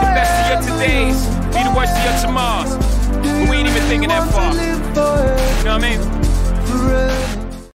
May the best of your todays be the worst of your tomorrows. Do we ain't even thinking that far.